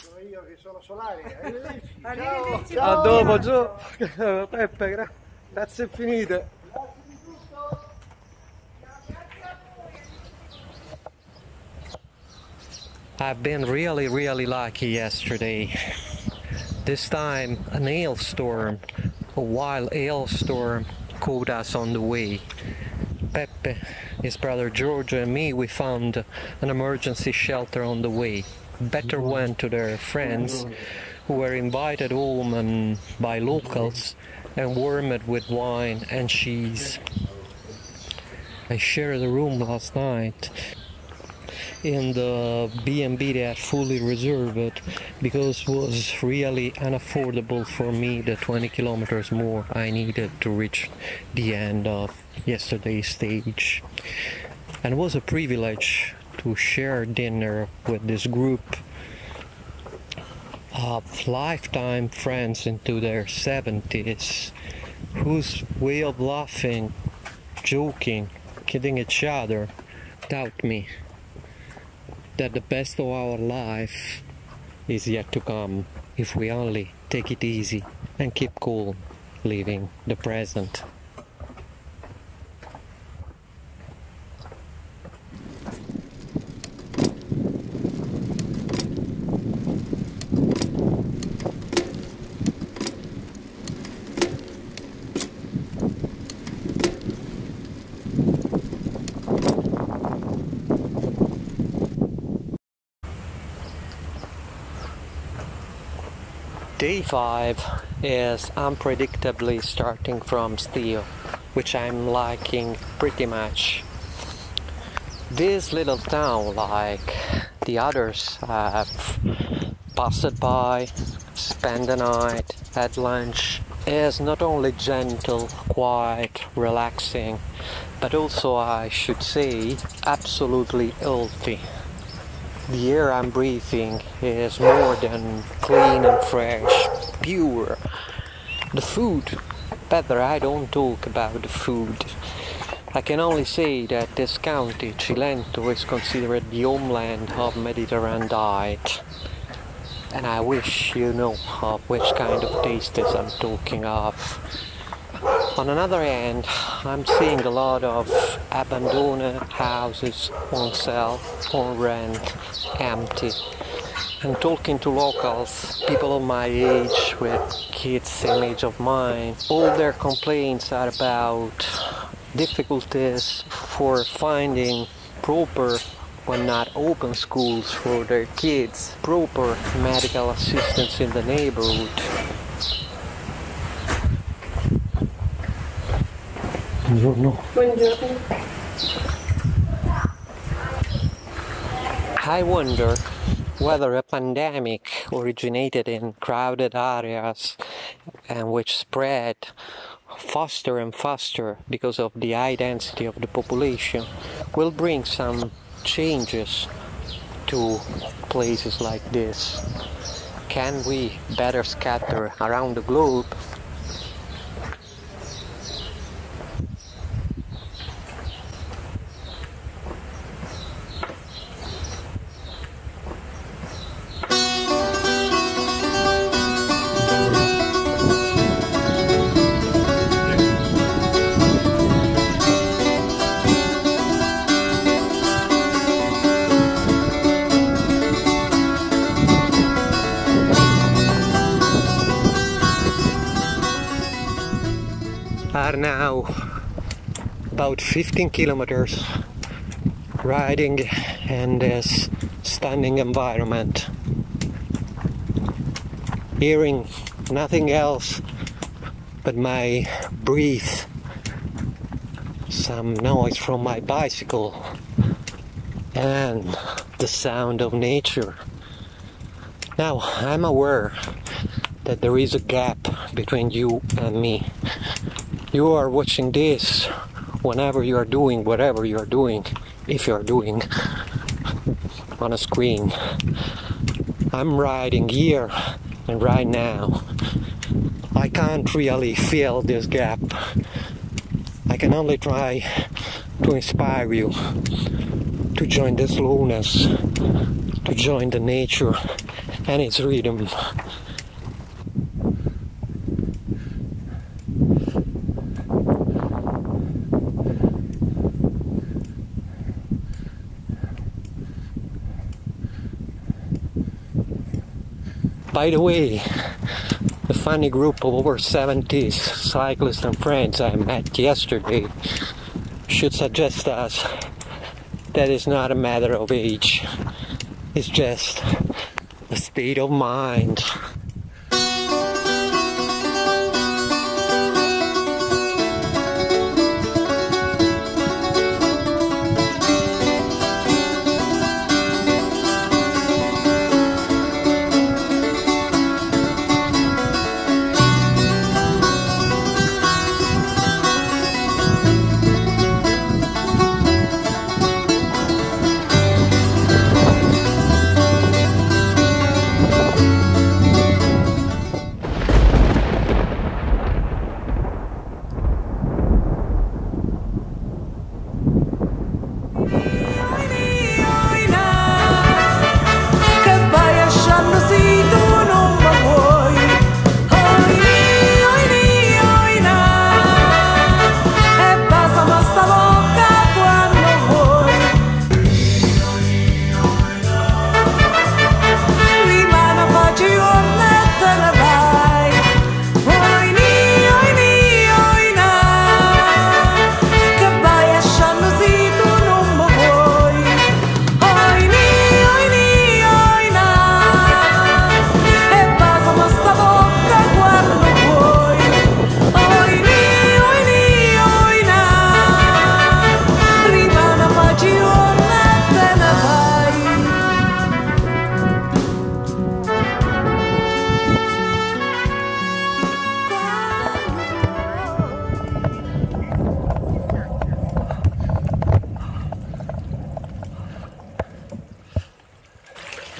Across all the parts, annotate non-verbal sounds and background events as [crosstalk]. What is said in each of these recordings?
Sono io che sono solare. Eh, Arrivederci. [laughs] Arrivederci. Ciao. A dopo, Gio. [laughs] Peppe, gra- grazie infinite. I've been really, really lucky yesterday. This time, an hailstorm, a wild hailstorm, caught us on the way. Peppe, his brother Giorgio, and me, we found an emergency shelter on the way. Better went to their friends who were invited home and by locals and warmed with wine and cheese. I shared a room last night in the uh, B&B that fully reserved because it was really unaffordable for me the 20 kilometers more I needed to reach the end of yesterday's stage. And it was a privilege to share dinner with this group of lifetime friends into their 70s whose way of laughing, joking, kidding each other taught me that the best of our life is yet to come if we only take it easy and keep cool living the present. Day 5 is unpredictably starting from Stio, which I'm liking pretty much. This little town, like the others I've passed by, spent the night, had lunch, is not only gentle, quiet, relaxing, but also, I should say, absolutely healthy. The air I'm breathing is more than clean and fresh, pure. The food, better I don't talk about the food. I can only say that this county, Cilento, is considered the homeland of Mediterranean diet. And I wish you know of which kind of tastes I'm talking of. On another hand, I'm seeing a lot of abandoned houses on sale, on rent, empty. And talking to locals, people of my age with kids same age of mine, all their complaints are about difficulties for finding proper when not open schools for their kids, proper medical assistance in the neighborhood, Buongiorno. Buongiorno. I wonder whether a pandemic originated in crowded areas and which spread faster and faster because of the high density of the population will bring some changes to places like this. Can we better scatter around the globe now about 15 kilometers riding in this stunning environment. Hearing nothing else but my breath some noise from my bicycle and the sound of nature. Now i'm aware that there is a gap between you and me you are watching this whenever you are doing whatever you are doing, if you are doing on a screen. I'm riding here and right now. I can't really feel this gap. I can only try to inspire you to join the slowness, to join the nature and its rhythm. By the way, the funny group of over 70s cyclists and friends I met yesterday should suggest us that it's not a matter of age, it's just a state of mind.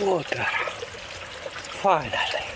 Water. Finally.